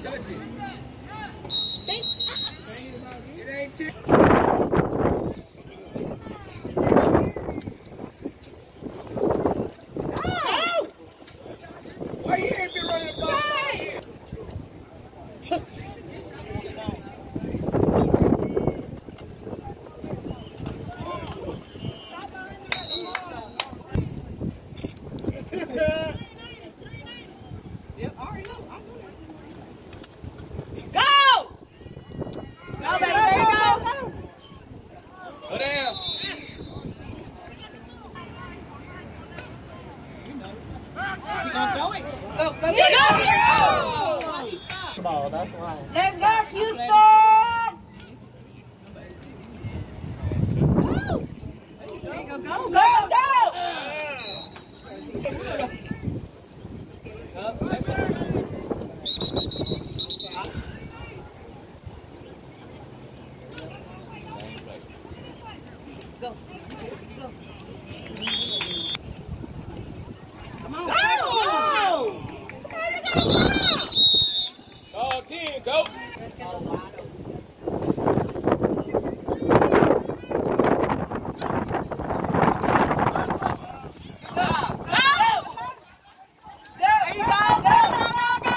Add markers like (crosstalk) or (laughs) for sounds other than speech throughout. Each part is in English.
touch it. It ain't t- Why you ain't been running the ball (laughs) all year? Go! Go, baby, there you go. Go down. You gonna it? Go, go, go. Ball, that's why. Let's go, Houston. Go, go, go, go. Go. Go, team, go. There you go. Go, go, go, go.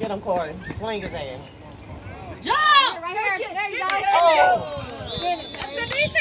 Get him, Corey. Sling his ass. Jump. Right here. There you go. Oh! That's the defense.